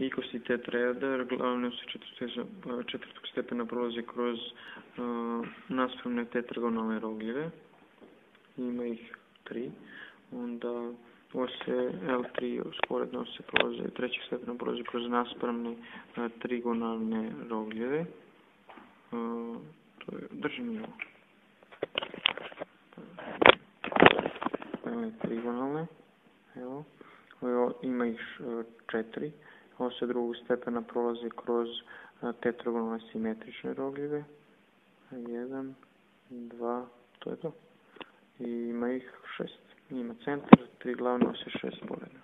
Ikosti tetraeder glavne su četvrtog, stepena prolazi kroz uh, naspramne tetragonalne rogljive. Ima ih tri. Onda ose L3 sporedno se prolazi, trećeg stepena prolazi kroz naspramne uh, trigonalne rogljive. To je, držim ovo. Ove trigonalne, evo, Ovo ima ih uh, Ose drugog stepena prolazi kroz tetragonalne simetrične rogljive. Jedan, dva, to je to. I ima ih šest. Ima centar, tri glavne ose, šest sporedne.